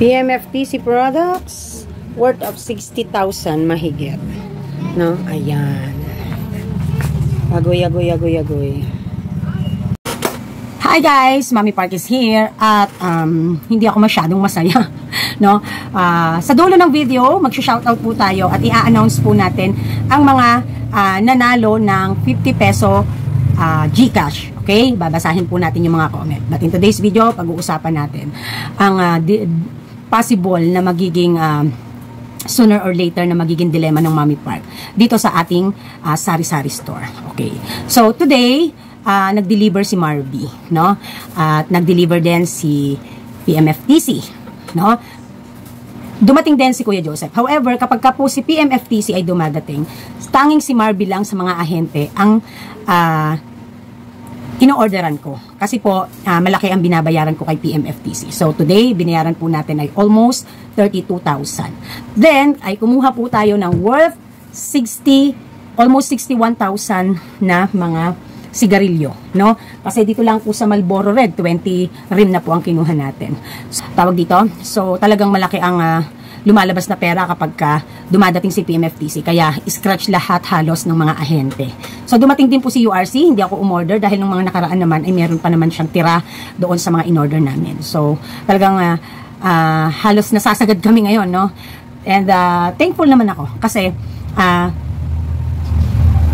PMFTC products worth of 60,000 mahigit. No? Ayan. Agoy, agoy, agoy, agoy. Hi guys, Mami Park is here at um, hindi ako masyadong masaya. no? Uh, sa dulo ng video, mag-shoutout po tayo at i-announce po natin ang mga uh, nanalo ng 50 peso uh, Gcash. Okay? Babasahin po natin yung mga comment. But in today's video, pag-uusapan natin ang uh, possible na magiging uh, sooner or later na magiging dilemma ng Mami Park dito sa ating uh, sari-sari store. Okay. So today, uh, nag-deliver si Marby, no? At nag-deliver din si PMFTC, no? Dumating din si Kuya Joseph. However, kapag ka po si PMFTC ay dumadating, tanging si Marby lang sa mga ahente ang uh, ino-orderan ko. Kasi po, uh, malaki ang binabayaran ko kay PMFTC. So, today, binayaran po natin ay almost 32,000. Then, ay kumuha po tayo ng worth 60, almost 61,000 na mga sigarilyo, no? Kasi dito lang po sa Malboro Red, 20 rim na po ang kinuha natin. So, tawag dito. So, talagang malaki ang uh, lumalabas na pera kapag ka dumadating si PMFTC. Kaya, scratch lahat halos ng mga ahente. So, dumating din po si URC. Hindi ako umorder dahil nung mga nakaraan naman ay meron pa naman siyang tira doon sa mga in-order namin. So, talagang uh, uh, halos nasasagad kami ngayon, no? And uh, thankful naman ako kasi uh,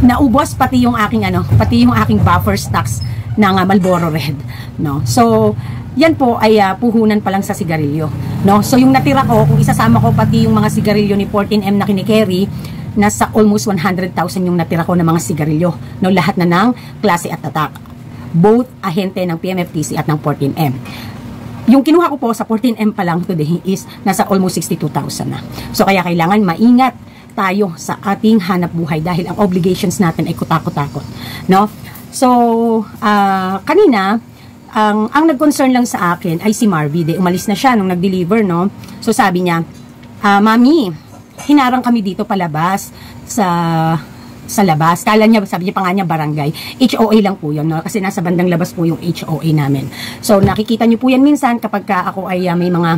naubos pati yung aking ano, pati yung aking buffer stocks ng uh, Marlboro Red, no? So, yan po ay uh, puhunan pa lang sa sigarilyo. No? So yung natira ko, kung isasama ko pati yung mga sigarilyo ni 14M na kinikerry, nasa almost 100,000 yung natira ko ng mga sigarilyo. No? Lahat na ng klase at attack. Both ahente ng PMFTC at ng 14M. Yung kinuha ko po sa 14M pa lang today is nasa almost 62,000 na. So kaya kailangan maingat tayo sa ating hanap buhay dahil ang obligations natin ay kutakot-takot. No? So, uh, kanina, ang ang nag-concern lang sa akin ay si Marvy. De, umalis na siya nung nag-deliver, no? So sabi niya, ah, Mami, hinarang kami dito palabas sa sa labas. Kala niya, sabi niya pa nga niya barangay. HOA lang po yun, no? Kasi nasa bandang labas po yung HOA namin. So, nakikita niyo po yan minsan kapag ka ako ay uh, may mga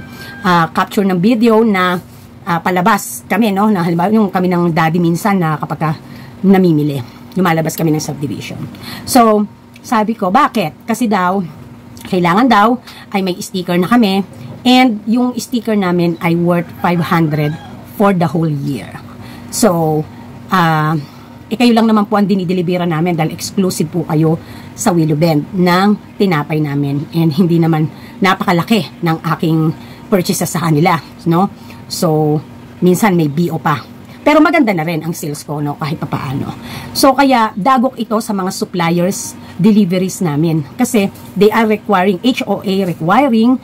uh, capture ng video na uh, palabas kami, no? Na, halimbawa, yung kami ng daddy minsan na kapag ka namimili. Lumalabas kami ng subdivision. So, sabi ko, bakit? Kasi daw, kailangan daw ay may sticker na kami and yung sticker namin ay worth 500 for the whole year. So, uh, eh kayo lang naman po ang dinideliveran namin dahil exclusive po kayo sa Willow Bend ng tinapay namin and hindi naman napakalaki ng aking purchase sa kanila, no? So, minsan may BO pa. Pero maganda na rin ang sales ko, no, kahit papaano. So, kaya dagok ito sa mga suppliers deliveries namin. Kasi they are requiring, HOA requiring,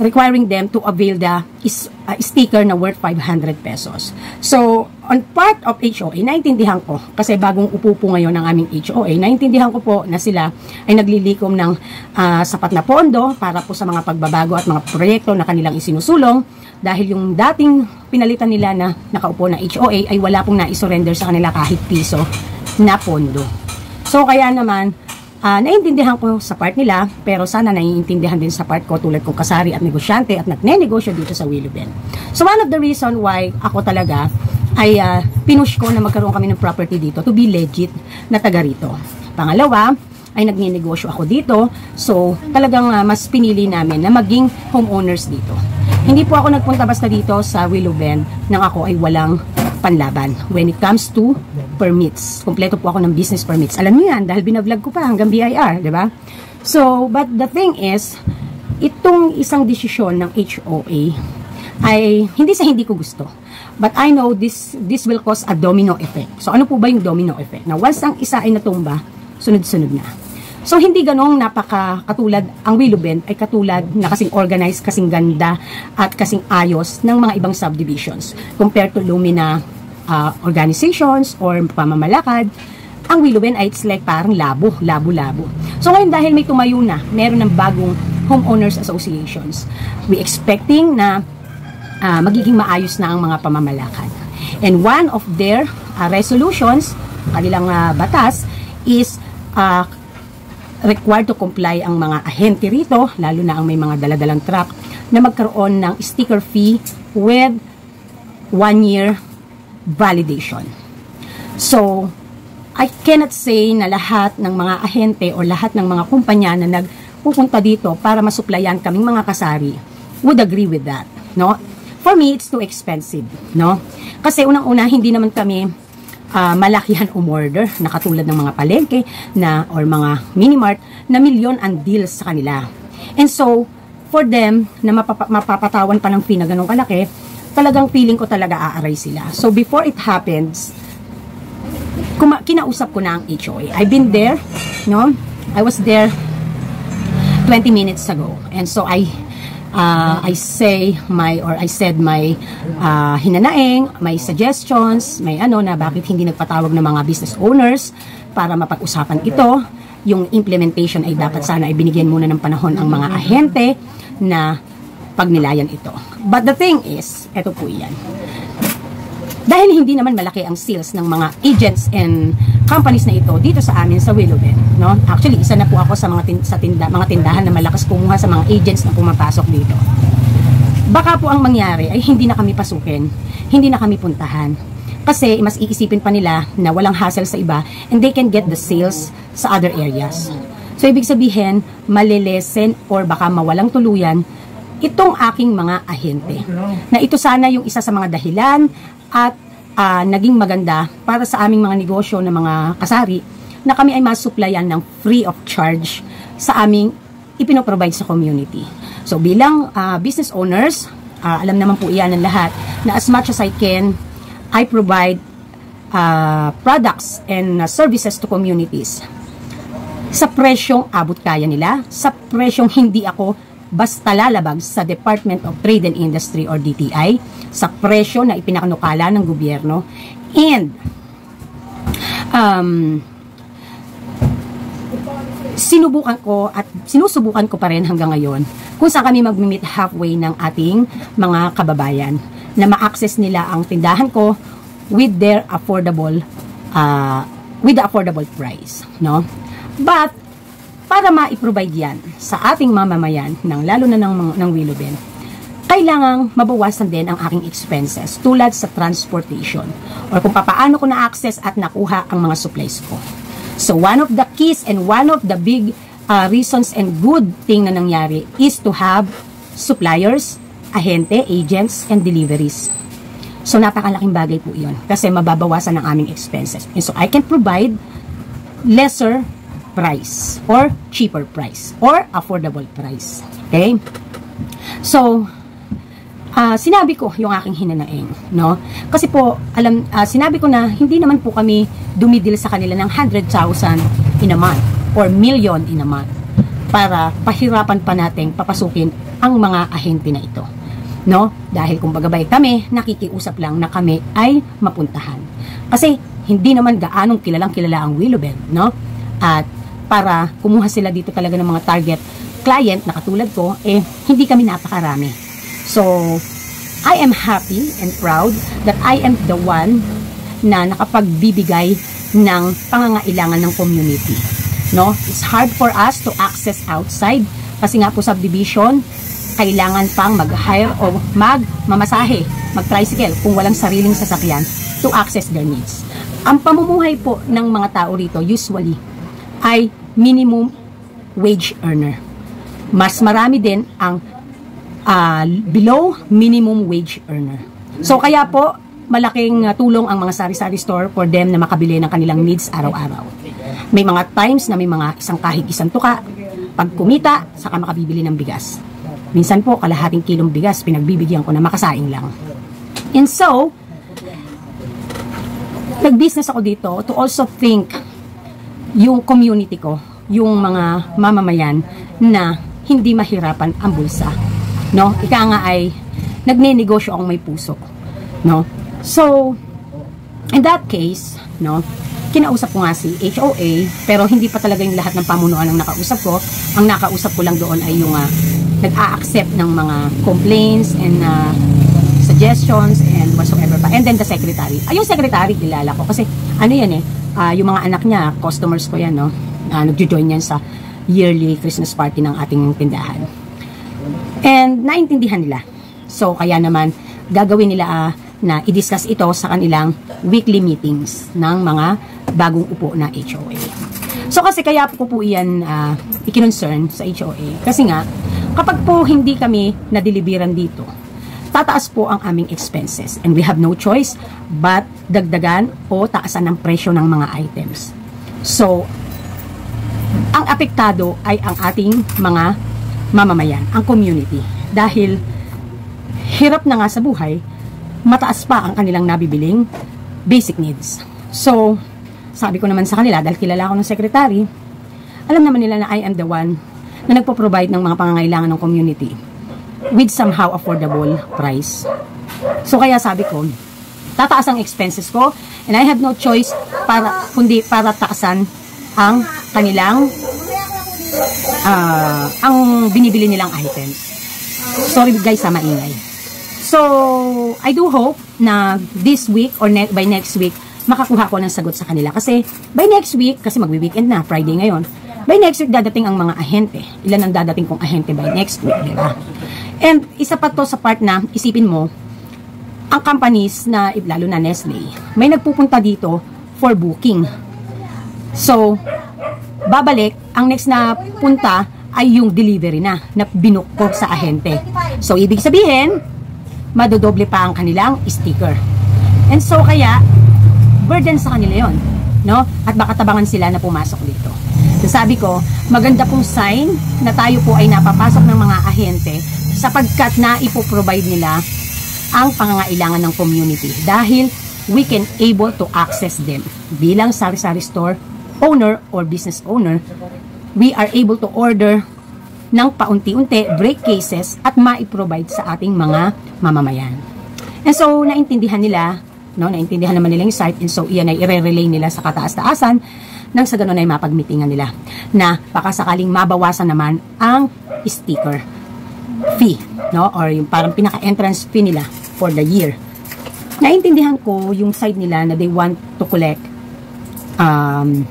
requiring them to avail the is, uh, sticker na worth 500 pesos. So, on part of HOA, naintindihan ko, kasi bagong upo po ngayon ng aming HOA, naintindihan ko po na sila ay naglilikom ng uh, sapat na pondo para po sa mga pagbabago at mga proyekto na kanilang isinusulong dahil yung dating pinalitan nila na nakaupo na HOA ay wala pong naisurrender sa kanila kahit piso na pondo. So, kaya naman, uh, naiintindihan ko sa part nila, pero sana naiintindihan din sa part ko tulad kong kasari at negosyante at nagne-negosyo dito sa Willow Bend. So, one of the reason why ako talaga ay uh, pinush ko na magkaroon kami ng property dito to be legit na taga rito. Pangalawa, ay nagne-negosyo ako dito. So, talagang uh, mas pinili namin na maging homeowners dito. Hindi po ako nagpunta basta dito sa Willow Bend nang ako ay walang panlaban when it comes to permits. Kompleto po ako ng business permits. Alam niyo yan, dahil binavlog ko pa hanggang BIR, di ba? So, but the thing is, itong isang desisyon ng HOA ay hindi sa hindi ko gusto. But I know this this will cause a domino effect. So, ano po ba yung domino effect? Na once ang isa ay natumba, sunod-sunod na. So, hindi ganong napaka katulad, ang Willow Bend ay katulad na kasing organized, kasing ganda, at kasing ayos ng mga ibang subdivisions compared to Lumina uh, organizations or pamamalakad. Ang Willow Bend ay it's like parang labo, labo-labo. So, ngayon dahil may tumayo na, meron ng bagong homeowners associations. We expecting na uh, magiging maayos na ang mga pamamalakad. And one of their uh, resolutions, kanilang uh, batas, is uh, required to comply ang mga ahente rito, lalo na ang may mga daladalang truck, na magkaroon ng sticker fee with one year validation. So, I cannot say na lahat ng mga ahente o lahat ng mga kumpanya na nagpupunta dito para masuplayan kaming mga kasari would agree with that, no? For me, it's too expensive, no? Kasi unang-una, hindi naman kami uh, malakihan umorder na katulad ng mga palengke na or mga minimart na milyon ang deals sa kanila. And so, for them na mapapa mapapatawan pa ng fee na kalaki, talagang feeling ko talaga aaray sila. So, before it happens, kuma kinausap ko na ang HOA. I've been there, no? I was there 20 minutes ago. And so, I uh, I say my or I said my uh, hinanaing, my suggestions, may ano na bakit hindi nagpatawag ng mga business owners para mapag-usapan ito. Yung implementation ay dapat sana ay binigyan muna ng panahon ang mga ahente na pagnilayan ito. But the thing is, eto po yan. Dahil hindi naman malaki ang sales ng mga agents and companies na ito dito sa amin sa Willow Bend, no? Actually, isa na po ako sa mga tin sa tinda, mga tindahan na malakas kumuha sa mga agents na pumapasok dito. Baka po ang mangyari ay hindi na kami pasukin, hindi na kami puntahan. Kasi mas iisipin pa nila na walang hassle sa iba and they can get the sales sa other areas. So, ibig sabihin, malilesen or baka mawalang tuluyan itong aking mga ahente. Na ito sana yung isa sa mga dahilan at uh, naging maganda para sa aming mga negosyo ng mga kasari na kami ay masuplayan ng free of charge sa aming ipinoprovide sa community. So bilang uh, business owners, uh, alam naman po iyan ng lahat na as much as I can, I provide uh, products and uh, services to communities sa presyong abot kaya nila, sa presyong hindi ako basta lalabag sa Department of Trade and Industry or DTI sa presyo na ipinakanukala ng gobyerno. And um, sinubukan ko at sinusubukan ko pa rin hanggang ngayon kung saan kami mag-meet halfway ng ating mga kababayan na ma-access nila ang tindahan ko with their affordable uh, with the affordable price no? But para ma-provide yan sa ating mamamayan, ng, lalo na ng, ng Willoben, kailangang mabawasan din ang aking expenses tulad sa transportation or kung paano ko na-access at nakuha ang mga supplies ko. So one of the keys and one of the big uh, reasons and good thing na nangyari is to have suppliers, ahente, agents, and deliveries. So napakalaking bagay po iyon kasi mababawasan ang aming expenses. And so I can provide lesser price or cheaper price or affordable price. Okay? So, uh, sinabi ko yung aking hinanaing, no? Kasi po, alam, uh, sinabi ko na hindi naman po kami dumidil sa kanila ng 100,000 in a month or million in a month para pahirapan pa nating papasukin ang mga ahente na ito. No? Dahil kung bagabay kami, nakikiusap lang na kami ay mapuntahan. Kasi hindi naman gaanong kilalang kilala ang Willowbend, no? At para kumuha sila dito talaga ng mga target client na katulad ko, eh, hindi kami napakarami. So, I am happy and proud that I am the one na nakapagbibigay ng pangangailangan ng community. No? It's hard for us to access outside kasi nga po subdivision, kailangan pang mag-hire o mag-mamasahe, mag-tricycle kung walang sariling sasakyan to access their needs. Ang pamumuhay po ng mga tao rito usually ay minimum wage earner. Mas marami din ang uh, below minimum wage earner. So kaya po, malaking uh, tulong ang mga sari-sari store for them na makabili ng kanilang needs araw-araw. May mga times na may mga isang kahig isang tuka, pag kumita, saka makabibili ng bigas. Minsan po, kalahating kilong bigas, pinagbibigyan ko na makasaing lang. And so, nag-business ako dito to also think yung community ko, yung mga mamamayan na hindi mahirapan ang bulsa. No? Ika nga ay nagne-negosyo akong may puso. No? So, in that case, no, kinausap ko nga si HOA, pero hindi pa talaga yung lahat ng pamunuan ang nakausap ko. Ang nakausap ko lang doon ay yung uh, nag-a-accept ng mga complaints and uh, suggestions and whatsoever pa. And then the secretary. Ay, yung secretary, kilala ko. Kasi, ano yan eh, uh, yung mga anak niya, customers ko yan, no? Uh, nagjo-join yan sa yearly Christmas party ng ating tindahan. And naintindihan nila. So, kaya naman, gagawin nila uh, na i-discuss ito sa kanilang weekly meetings ng mga bagong upo na HOA. So, kasi kaya po po iyan uh, ikinonsern sa HOA. Kasi nga, kapag po hindi kami nadeliveran dito, tataas po ang aming expenses and we have no choice but dagdagan o taasan ng presyo ng mga items. So, ang apektado ay ang ating mga mamamayan, ang community. Dahil hirap na nga sa buhay, mataas pa ang kanilang nabibiling basic needs. So, sabi ko naman sa kanila, dahil kilala ko ng secretary, alam naman nila na I am the one na nagpo-provide ng mga pangangailangan ng community with somehow affordable price. So, kaya sabi ko, tataas ang expenses ko and I have no choice para kundi para taasan ang kanilang uh, ang binibili nilang items. Sorry guys sa maingay. So, I do hope na this week or ne by next week, makakuha ko ng sagot sa kanila. Kasi by next week, kasi magwi-weekend na, Friday ngayon, by next week dadating ang mga ahente. Ilan ang dadating kong ahente by next week, di ba? And isa pa to sa part na, isipin mo, ang companies na, lalo na Nestle, may nagpupunta dito for booking. So, babalik, ang next na punta ay yung delivery na, na binook ko sa ahente. So, ibig sabihin, madodoble pa ang kanilang sticker. And so, kaya, burden sa kanila yon no? At baka tabangan sila na pumasok dito. So, sabi ko, maganda pong sign na tayo po ay napapasok ng mga ahente sapagkat na ipoprovide nila ang pangangailangan ng community dahil we can able to access them bilang sari-sari store owner or business owner, we are able to order ng paunti-unti break cases at ma-provide sa ating mga mamamayan. And so, naintindihan nila, no, naintindihan naman nila yung site, and so, iyan ay i-relay nila sa kataas-taasan nang sa ganun ay mapagmitingan nila na baka sakaling mabawasan naman ang sticker fee, no, or yung parang pinaka-entrance fee nila for the year. Naintindihan ko yung side nila na they want to collect um,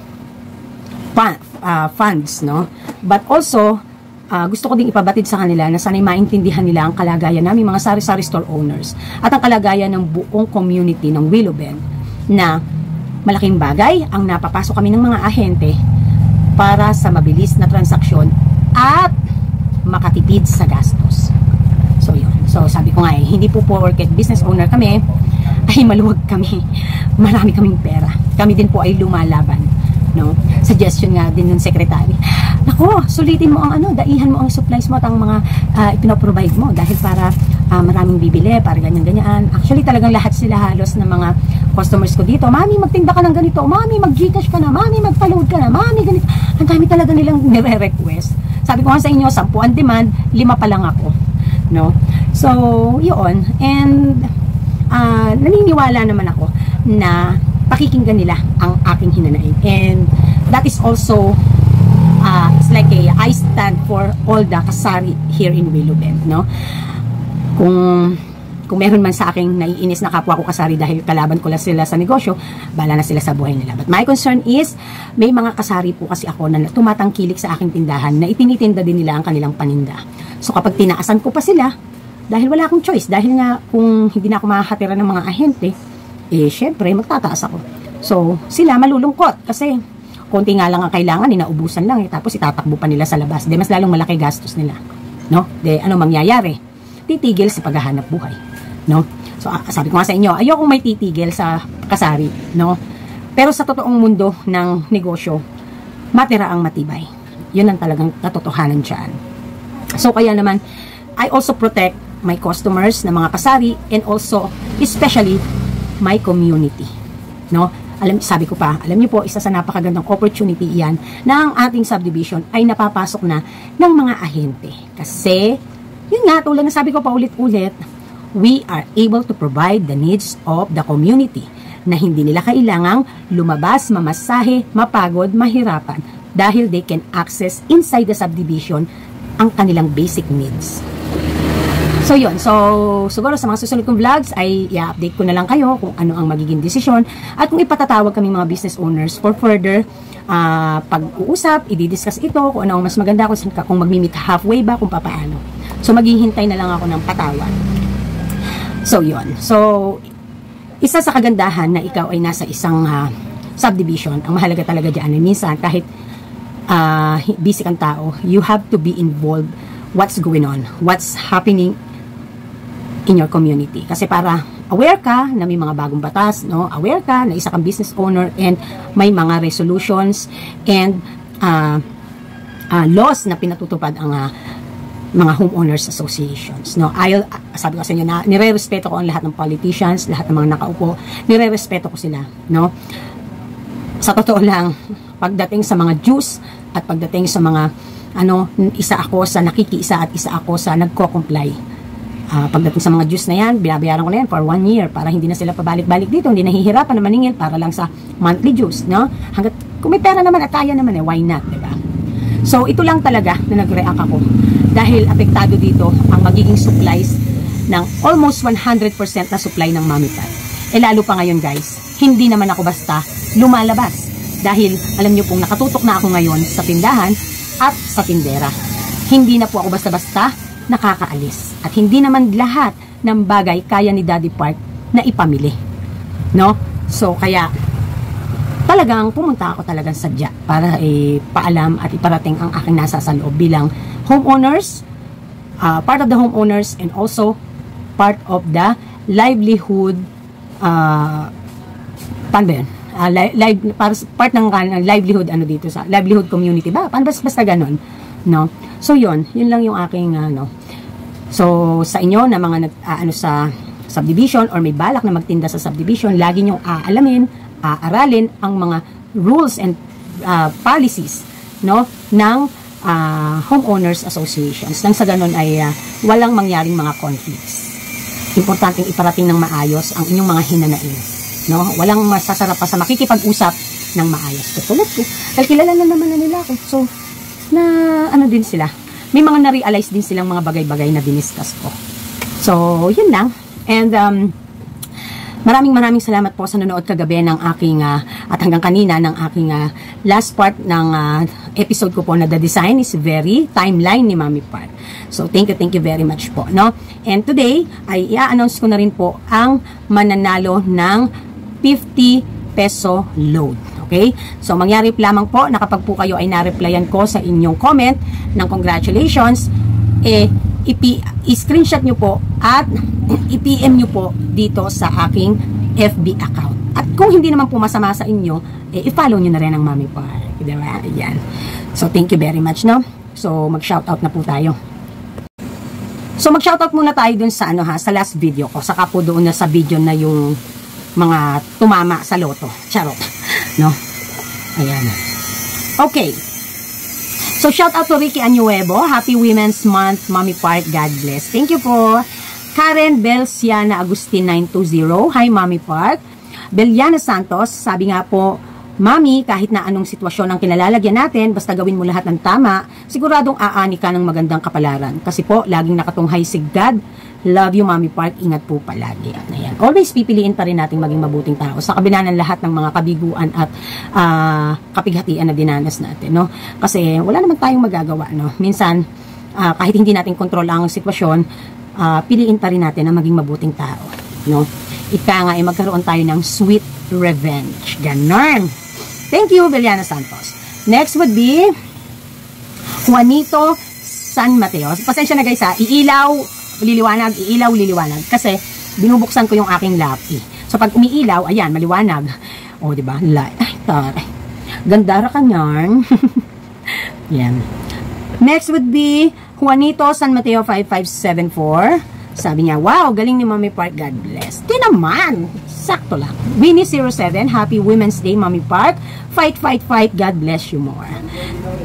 fun, uh, funds, no? But also, uh, gusto ko ding ipabatid sa kanila na sana'y maintindihan nila ang kalagayan namin mga sari-sari store owners at ang kalagayan ng buong community ng Willow Bend na malaking bagay ang napapasok kami ng mga ahente para sa mabilis na transaksyon at makatipid sa gastos. So, yun. So, sabi ko nga eh, hindi po po porket business owner kami, ay maluwag kami. Marami kaming pera. Kami din po ay lumalaban no? Suggestion nga din ng secretary. Nako, sulitin mo ang ano, daihan mo ang supplies mo at ang mga uh, ipinoprovide mo dahil para uh, maraming bibili, para ganyan-ganyan. Actually, talagang lahat sila halos ng mga customers ko dito. Mami, magtinda ka ng ganito. Mami, mag-gcash ka na. Mami, mag-paload ka na. Mami, ganito. Ang dami talaga nilang nire-request. Sabi ko nga sa inyo, 10 ang demand, lima pa lang ako. No? So, yun. And, uh, naniniwala naman ako na pakikinggan nila ang aking hinanain. And that is also uh, it's like a I stand for all the kasari here in Willow Bend, no? Kung kung meron man sa aking naiinis na kapwa ko kasari dahil kalaban ko lang sila sa negosyo, bala na sila sa buhay nila. But my concern is, may mga kasari po kasi ako na tumatangkilik sa aking tindahan na itinitinda din nila ang kanilang paninda. So kapag tinaasan ko pa sila, dahil wala akong choice, dahil nga kung hindi na ako makakatira ng mga ahente, eh syempre magtataas ako. So, sila malulungkot kasi konti nga lang ang kailangan, inaubusan lang eh, tapos itatakbo pa nila sa labas. De, mas lalong malaki gastos nila. No? De, ano mangyayari? Titigil sa paghahanap buhay. No? So, uh, sabi ko nga sa inyo, ayoko may titigil sa kasari. No? Pero sa totoong mundo ng negosyo, matira ang matibay. Yun ang talagang katotohanan dyan. So, kaya naman, I also protect my customers na mga kasari and also, especially, my community. No? Alam, sabi ko pa, alam niyo po, isa sa napakagandang opportunity iyan na ang ating subdivision ay napapasok na ng mga ahente. Kasi, yun nga, tulad na sabi ko pa ulit-ulit, we are able to provide the needs of the community na hindi nila kailangang lumabas, mamasahe, mapagod, mahirapan dahil they can access inside the subdivision ang kanilang basic needs. So yun, so siguro sa mga susunod kong vlogs ay i-update ko na lang kayo kung ano ang magiging desisyon at kung ipatatawag kami mga business owners for further uh, pag-uusap, i-discuss ito, kung ano ang mas maganda, kung, kung mag-meet halfway ba, kung papaano. So, maghihintay na lang ako ng patawad. So, yon So, isa sa kagandahan na ikaw ay nasa isang uh, subdivision, ang mahalaga talaga dyan minsan kahit uh, busy kang tao, you have to be involved what's going on, what's happening in your community. Kasi para aware ka na may mga bagong batas, no? aware ka na isa kang business owner and may mga resolutions and uh, uh, laws na pinatutupad ang uh, mga homeowners associations. No, I'll, sabi ko sa inyo na nire-respeto ko ang lahat ng politicians, lahat ng mga nakaupo, nire-respeto ko sila, no? Sa totoo lang, pagdating sa mga Jews at pagdating sa mga ano, isa ako sa nakikiisa at isa ako sa nagko-comply Uh, pagdating sa mga juice na yan, binabayaran ko na yan for one year para hindi na sila pabalik-balik dito, hindi nahihirapan na maningil para lang sa monthly juice, no? Hanggat, kung may pera naman at kaya naman eh, why not, di ba? So, ito lang talaga na nag-react ako dahil apektado dito ang magiging supplies ng almost 100% na supply ng Mami Pie. E lalo pa ngayon guys, hindi naman ako basta lumalabas dahil alam niyo pong nakatutok na ako ngayon sa tindahan at sa tindera. Hindi na po ako basta-basta nakakaalis. At hindi naman lahat ng bagay kaya ni Daddy Park na ipamili. No? So, kaya talagang pumunta ako talagang sadya para ipaalam at iparating ang aking nasa sa loob bilang homeowners, uh, part of the homeowners and also part of the livelihood uh, paano ba yun? Uh, li- live, para, part ng uh, livelihood ano dito sa livelihood community ba? Paano basta, basta ganun? No? So, yun. Yun lang yung aking, ano. So, sa inyo na mga nag, uh, ano sa subdivision or may balak na magtinda sa subdivision, lagi nyong aalamin, aaralin ang mga rules and uh, policies no ng uh, homeowners associations. Nang sa ganun ay uh, walang mangyaring mga conflicts. Importanteng iparating ng maayos ang inyong mga hinanain. No? Walang masasarap pa sa makikipag-usap ng maayos. Katulad ko. Dahil kilala na naman na nila ako. So, na ano din sila. May mga na-realize din silang mga bagay-bagay na diniscuss ko. So, yun lang. And, um, Maraming maraming salamat po sa nanood kagabi ng aking uh, at hanggang kanina ng aking uh, last part ng uh, episode ko po na the design is very timeline ni Mami Park. So thank you, thank you very much po, no? And today ay i-announce ko na rin po ang mananalo ng 50 peso load. Okay? So, mangyari lamang po na kapag po kayo ay na-replyan ko sa inyong comment ng congratulations, eh, i-screenshot nyo po at i-PM nyo po dito sa aking FB account. At kung hindi naman po masama sa inyo, eh, i-follow nyo na rin ang Mami Park. Diba? Ayan. So, thank you very much, no? So, mag-shoutout na po tayo. So, mag-shoutout muna tayo dun sa, ano ha, sa last video ko. Saka po doon na sa video na yung mga tumama sa loto. Charot. No? Ayan. Okay. So, shout out to Ricky Anuevo. Happy Women's Month, Mommy Park. God bless. Thank you po. Karen Belsiana Agustin 920. Hi, Mommy Park. Beliana Santos, sabi nga po, Mami, kahit na anong sitwasyon ang kinalalagyan natin, basta gawin mo lahat ng tama, siguradong aani ka ng magandang kapalaran. Kasi po, laging nakatunghay si God Love you, Mommy Park. Ingat po palagi. Always pipiliin pa rin nating maging mabuting tao sa kabila ng lahat ng mga kabiguan at uh, kapighatian na dinanas natin. No? Kasi wala naman tayong magagawa. No? Minsan, uh, kahit hindi natin kontrol ang sitwasyon, uh, piliin pa rin natin na maging mabuting tao. No? Ika nga ay magkaroon tayo ng sweet revenge. Ganon. Thank you, Beliana Santos. Next would be Juanito San Mateo. Pasensya na guys ha, iilaw liliwanag, iilaw, liliwanag. Kasi, binubuksan ko yung aking lapi. So, pag umiilaw, ayan, maliwanag. O, oh, di ba? Ay, taray. Gandara ka niyan. yan. Next would be Juanito San Mateo 5574. Sabi niya, wow, galing ni Mommy Park, God bless. Di naman, sakto lang. Winnie 07, Happy Women's Day, Mommy Park. Fight, fight, fight, God bless you more.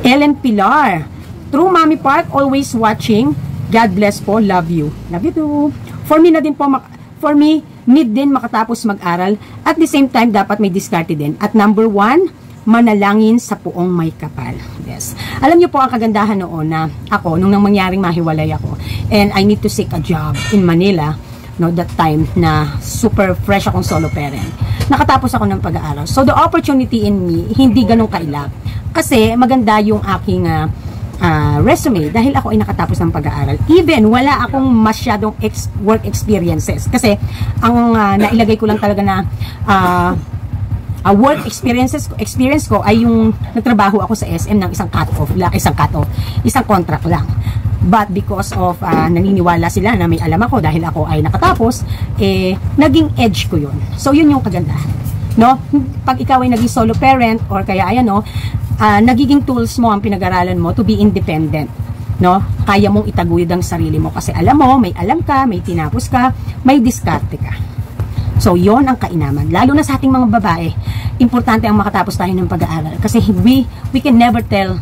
Ellen Pilar, True Mommy Park, always watching. God bless po. Love you. Love you too. For me na din po, for me, need din makatapos mag-aral. At the same time, dapat may discarded din. At number one, manalangin sa puong may kapal. Yes. Alam niyo po ang kagandahan noon na ako, nung nang mangyaring mahiwalay ako, and I need to seek a job in Manila, no, that time na super fresh akong solo parent. Nakatapos ako ng pag-aaral. So, the opportunity in me, hindi ganun kailap. Kasi, maganda yung aking uh, uh, resume dahil ako ay nakatapos ng pag-aaral. Even, wala akong masyadong ex work experiences. Kasi, ang uh, nailagay ko lang talaga na uh, uh, work experiences experience ko ay yung nagtrabaho ako sa SM ng isang cut-off, isang cut-off, isang contract lang. But because of uh, naniniwala sila na may alam ako dahil ako ay nakatapos, eh, naging edge ko yun. So, yun yung kagandahan. No? Pag ikaw ay naging solo parent or kaya ayan no, uh, nagiging tools mo ang pinag-aralan mo to be independent. No? Kaya mong itaguyod ang sarili mo kasi alam mo, may alam ka, may tinapos ka, may diskarte ka. So, yon ang kainaman. Lalo na sa ating mga babae, importante ang makatapos tayo ng pag-aaral. Kasi we, we can never tell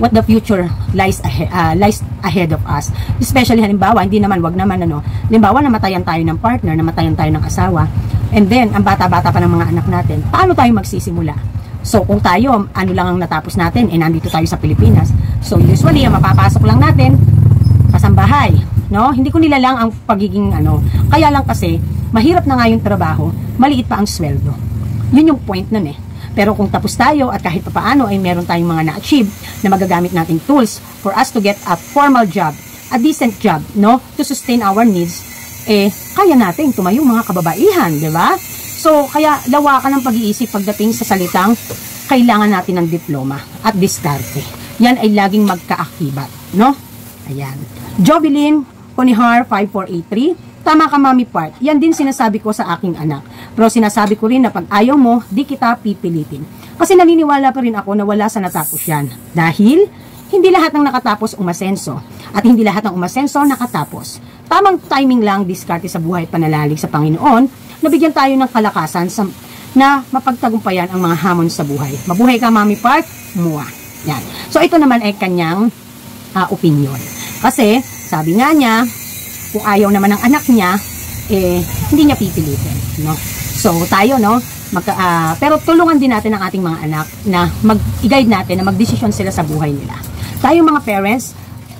what the future lies ahead, uh, lies ahead of us. Especially halimbawa, hindi naman, wag naman ano, halimbawa namatayan tayo ng partner, namatayan tayo ng asawa, and then, ang bata-bata pa ng mga anak natin, paano tayo magsisimula? So, kung tayo, ano lang ang natapos natin, eh, nandito tayo sa Pilipinas. So, usually, ang mapapasok lang natin, kasambahay, no? Hindi ko nila lang ang pagiging, ano, kaya lang kasi, mahirap na nga yung trabaho, maliit pa ang sweldo. Yun yung point nun eh. Pero kung tapos tayo at kahit paano ay meron tayong mga na-achieve na magagamit nating tools for us to get a formal job, a decent job, no? To sustain our needs, eh, kaya nating tumayo mga kababaihan, di ba? So, kaya lawakan ng pag-iisip pagdating sa salitang kailangan natin ng diploma at diskarte. Yan ay laging magkaakibat, no? Ayan. Jovelyn Ponihar 5483 Tama ka, Mami Part. Yan din sinasabi ko sa aking anak. Pero sinasabi ko rin na pag ayaw mo, di kita pipilitin. Kasi naniniwala pa rin ako na wala sa natapos yan. Dahil, hindi lahat ng nakatapos umasenso. At hindi lahat ng umasenso nakatapos. Tamang timing lang, diskarte sa buhay panalalig sa Panginoon, nabigyan tayo ng kalakasan sa, na mapagtagumpayan ang mga hamon sa buhay. Mabuhay ka, Mami Part. Mua. Yan. So, ito naman ay kanyang uh, opinion. Kasi, sabi nga niya, kung ayaw naman ng anak niya, eh, hindi niya pipilitin, no? So, tayo, no? Magka, uh, pero tulungan din natin ang ating mga anak na mag-guide natin na magdesisyon sila sa buhay nila. Tayo mga parents,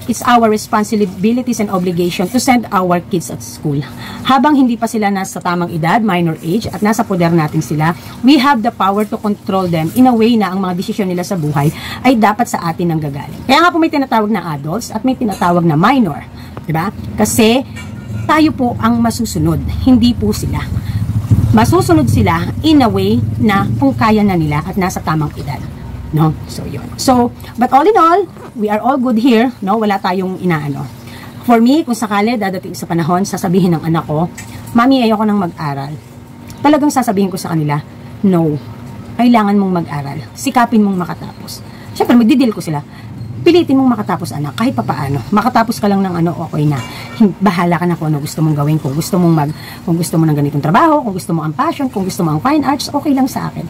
it's our responsibilities and obligation to send our kids at school. Habang hindi pa sila nasa tamang edad, minor age, at nasa poder natin sila, we have the power to control them in a way na ang mga desisyon nila sa buhay ay dapat sa atin ang gagaling. Kaya nga po may tinatawag na adults at may tinatawag na minor. Diba? Kasi tayo po ang masusunod, hindi po sila. Masusunod sila in a way na kung kaya na nila at nasa tamang edad. No? So, yun. So, but all in all, we are all good here. No? Wala tayong inaano. For me, kung sakali dadating sa panahon, sasabihin ng anak ko, Mami, ayoko nang mag-aral. Talagang sasabihin ko sa kanila, no, kailangan mong mag-aral. Sikapin mong makatapos. Siyempre, magdidil ko sila pilitin mong makatapos anak kahit papaano makatapos ka lang ng ano okay na bahala ka na kung ano gusto mong gawin kung gusto mong mag kung gusto mo ng ganitong trabaho kung gusto mo ang passion kung gusto mo ang fine arts okay lang sa akin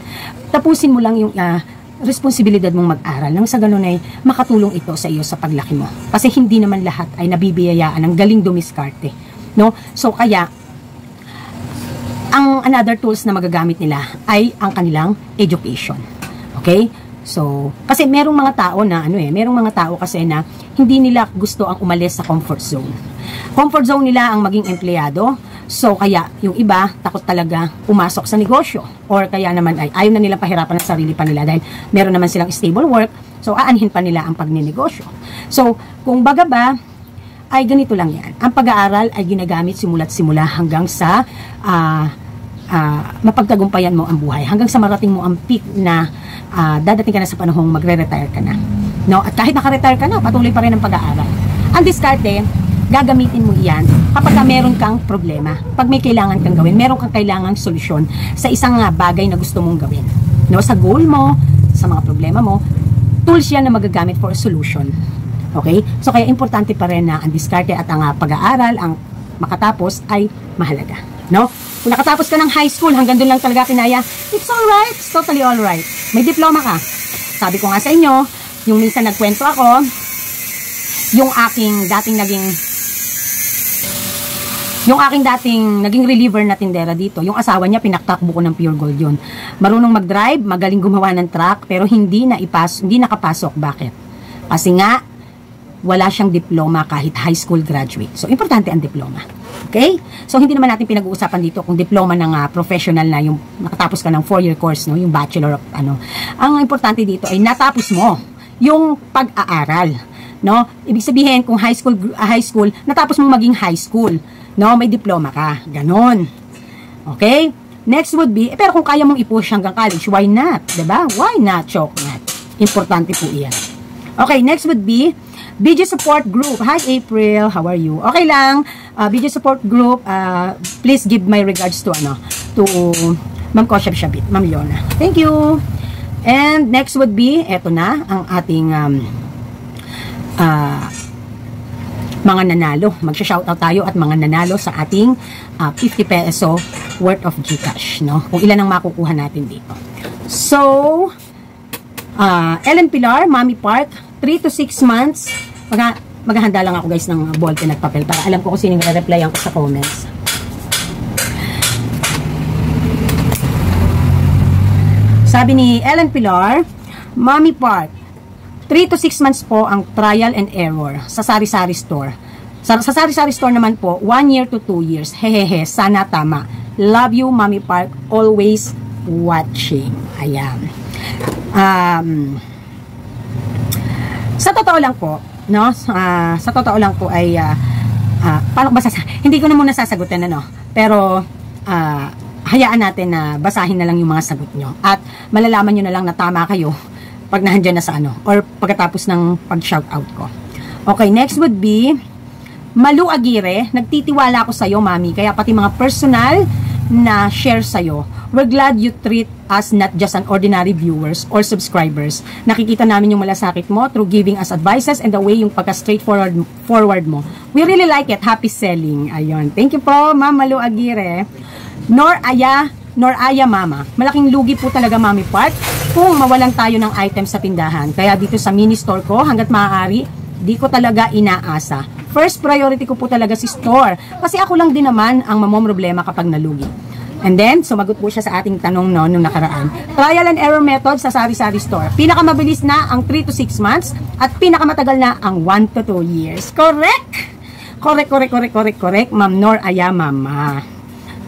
tapusin mo lang yung uh, responsibilidad mong mag-aral nang sa ganun ay makatulong ito sa iyo sa paglaki mo kasi hindi naman lahat ay nabibiyayaan ng galing dumiskarte no so kaya ang another tools na magagamit nila ay ang kanilang education okay So, kasi merong mga tao na ano eh, merong mga tao kasi na hindi nila gusto ang umalis sa comfort zone. Comfort zone nila ang maging empleyado. So, kaya yung iba takot talaga pumasok sa negosyo or kaya naman ay ayaw na nila pahirapan ang sarili pa nila dahil meron naman silang stable work. So, aanhin pa nila ang pagninegosyo. So, kung baga ba, ay ganito lang yan. Ang pag-aaral ay ginagamit simula't simula hanggang sa uh, uh, mapagtagumpayan mo ang buhay. Hanggang sa marating mo ang peak na uh, dadating ka na sa panahong magre-retire ka na. No? At kahit naka-retire ka na, patuloy pa rin ang pag-aaral. Ang diskarte, gagamitin mo iyan kapag ka meron kang problema. Pag may kailangan kang gawin, meron kang kailangang solusyon sa isang uh, bagay na gusto mong gawin. No? Sa goal mo, sa mga problema mo, tools yan na magagamit for a solution. Okay? So, kaya importante pa rin na ang diskarte at ang uh, pag-aaral, ang makatapos ay mahalaga. No? Kung nakatapos ka ng high school, hanggang doon lang talaga kinaya, it's alright, it's totally alright. May diploma ka. Sabi ko nga sa inyo, yung minsan nagkwento ako, yung aking dating naging yung aking dating naging reliever na tindera dito, yung asawa niya pinaktakbo ko ng pure gold yun. Marunong mag-drive, magaling gumawa ng truck, pero hindi na ipas, hindi nakapasok. Bakit? Kasi nga, wala siyang diploma kahit high school graduate. So, importante ang diploma. Okay? So, hindi naman natin pinag-uusapan dito kung diploma ng uh, professional na yung nakatapos ka ng 4-year course, no? yung bachelor of ano. Ang importante dito ay natapos mo yung pag-aaral. No? Ibig sabihin, kung high school, uh, high school, natapos mo maging high school. No? May diploma ka. Ganon. Okay? Next would be, eh, pero kung kaya mong i-push hanggang college, why not? ba? Diba? Why not, choke not? Importante po iyan. Okay, next would be, Video support group. Hi April, how are you? Okay lang. Uh, video support group, uh, please give my regards to ano, to Ma'am Koshab Shabit, Ma'am Leona. Thank you. And next would be, eto na, ang ating um, uh, mga nanalo. Magsha-shoutout tayo at mga nanalo sa ating uh, 50 peso worth of Gcash, no? Kung ilan ang makukuha natin dito. So, uh, Ellen Pilar, Mommy Park, 3 to 6 months, mag maghahanda lang ako guys ng ballpen at papel para alam ko kung sino yung replyan ko sa comments. Sabi ni Ellen Pilar, Mommy Park, 3 to 6 months po ang trial and error sa sari-sari store. Sa, sa sari-sari store naman po, 1 year to 2 years. Hehehe, sana tama. Love you, Mommy Park. Always watching. Ayan. Um, sa totoo lang po, no? Uh, sa totoo lang po ay uh, uh, paano ba hindi ko na muna sasagutin ano. Pero uh, hayaan natin na basahin na lang yung mga sagot nyo. At malalaman nyo na lang na tama kayo pag nandiyan na sa ano or pagkatapos ng pag-shout out ko. Okay, next would be Malu Agire, nagtitiwala ako sa iyo, mami. Kaya pati mga personal na share sa iyo We're glad you treat us not just an ordinary viewers or subscribers. Nakikita namin yung malasakit mo through giving us advices and the way yung pagka-straightforward forward mo. We really like it. Happy selling. Ayun. Thank you po, Ma'am Malu Aguirre. Nor Aya, nor Aya Mama. Malaking lugi po talaga, Mami Park, kung mawalan tayo ng items sa tindahan. Kaya dito sa mini store ko, hanggat maaari, di ko talaga inaasa. First priority ko po talaga si store. Kasi ako lang din naman ang mamom problema kapag nalugi. And then, sumagot po siya sa ating tanong no, nung nakaraan. Trial and error method sa sari-sari store. Pinakamabilis na ang 3 to 6 months at pinakamatagal na ang 1 to 2 years. Correct! Correct, correct, correct, correct, correct. Ma'am Nor Ayamama.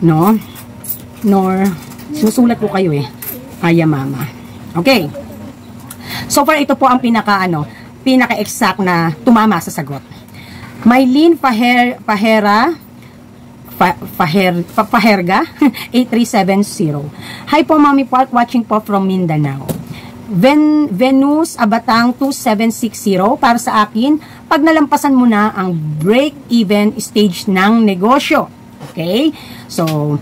No? Nor, sinusulat po kayo eh. Ayamama. Okay. So far, ito po ang pinaka, ano, pinaka-exact na tumama sa sagot. Mylene Paher, Pahera, pa, paher, pa, Paherga 8370. Hi po Mami Park, watching po from Mindanao. Ven, Venus Abatang 2760 para sa akin, pag nalampasan mo na ang break-even stage ng negosyo. Okay? So,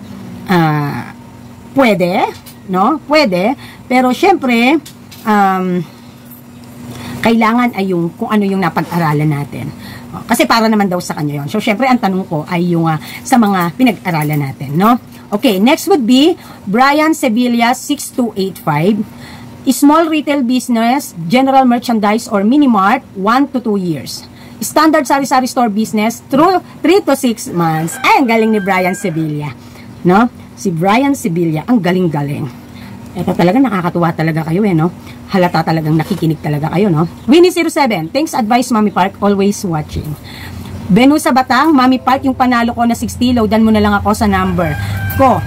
uh, pwede, no? Pwede, pero syempre, um, kailangan ay yung kung ano yung napag-aralan natin. Kasi para naman daw sa kanya yon. So, syempre, ang tanong ko ay yung uh, sa mga pinag-aralan natin, no? Okay, next would be Brian Sevilla 6285. Small retail business, general merchandise or mini mart, 1 to 2 years. Standard sari-sari store business, through 3 to 6 months. Ay, galing ni Brian Sevilla. No? Si Brian Sevilla, ang galing-galing. Ito talaga nakakatuwa talaga kayo eh, no? Halata talagang nakikinig talaga kayo, no? Winnie07, thanks advice Mami Park, always watching. Benu sa Batang, Mami Park, yung panalo ko na 60, loadan mo na lang ako sa number ko.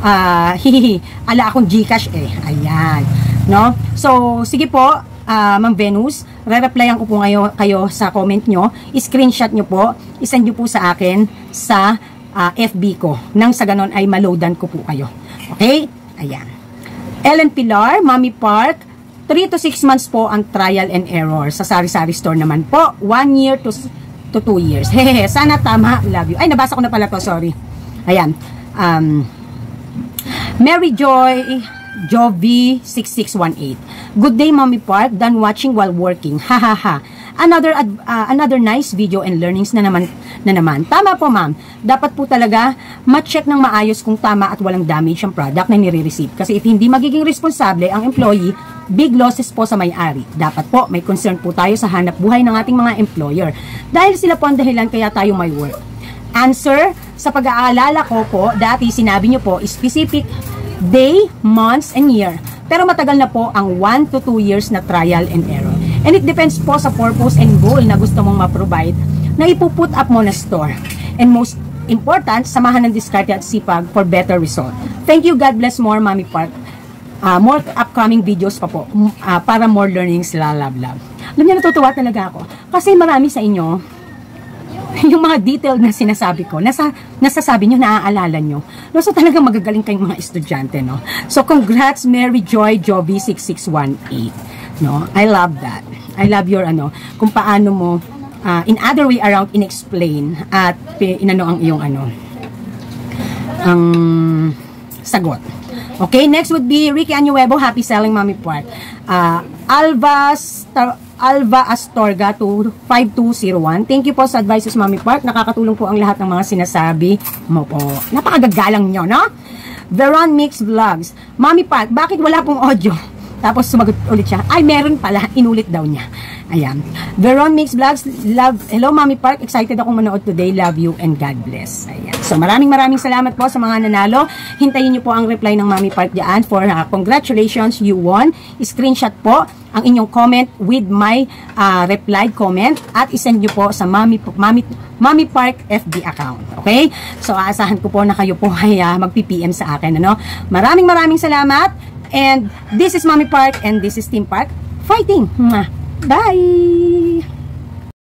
Ah, uh, hihihi, ala akong Gcash eh. Ayan, no? So, sige po, uh, Ma'am Venus, re-replyan ko po ngayon kayo sa comment nyo. I-screenshot nyo po, isend nyo po sa akin sa uh, ah, FB ko. Nang sa ganon ay maloadan ko po kayo. Okay? Ayan. Ellen Pilar, Mami Park, 3 to 6 months po ang trial and error. Sa sari-sari store naman po, 1 year to, to 2 years. Hehehe, sana tama. Love you. Ay, nabasa ko na pala to, sorry. Ayan. Um, Mary Joy Jovi 6618. Good day, Mommy Park. Done watching while working. Ha ha ha. Another uh, another nice video and learnings na naman na naman. Tama po, ma'am. Dapat po talaga ma-check ng maayos kung tama at walang damage ang product na nire-receive. Kasi if hindi magiging responsable ang employee, big losses po sa may-ari. Dapat po may concern po tayo sa hanap buhay ng ating mga employer. Dahil sila po ang dahilan kaya tayo may work. Answer, sa pag-aalala ko po, dati sinabi nyo po, specific day, months, and year. Pero matagal na po ang 1 to 2 years na trial and error. And it depends po sa purpose and goal na gusto mong ma-provide na ipuput up mo na store. And most important, samahan ng diskarte at sipag for better result. Thank you, God bless more, Mami Park. Uh, more upcoming videos pa po uh, para more learnings, la love love. Alam niyo, natutuwa talaga ako. Kasi marami sa inyo, yung mga detailed na sinasabi ko, nasa, nasasabi nyo, naaalala nyo. No, so talagang magagaling kayong mga estudyante, no? So, congrats, Mary Joy Joby 6618. No, I love that. I love your, ano, kung paano mo, uh, in other way around, in-explain at inano ang iyong, ano, ang sagot. Okay, next would be Ricky Anuevo, Happy Selling Mommy Part. Uh, Alva, Star, Alva Astorga to 5201. Thank you po sa advices, Mommy Park. Nakakatulong po ang lahat ng mga sinasabi mo po. Napakagagalang nyo, no? Veron Mix Vlogs. Mommy Park, bakit wala pong audio? Tapos sumagot ulit siya. Ay, meron pala. Inulit daw niya. Ayan. Veron Mix Vlogs, love, hello Mami Park, excited akong manood today, love you and God bless. Ayan. So maraming maraming salamat po sa mga nanalo. Hintayin niyo po ang reply ng Mami Park diyan for uh, congratulations, you won. Screenshot po ang inyong comment with my uh, replied comment at isend niyo po sa Mami, Mami, Mami Park FB account. Okay? So aasahan ko po na kayo po ay uh, mag-PPM sa akin. Ano? Maraming maraming salamat. And this is Mami Park and this is Team Park fighting. Bye!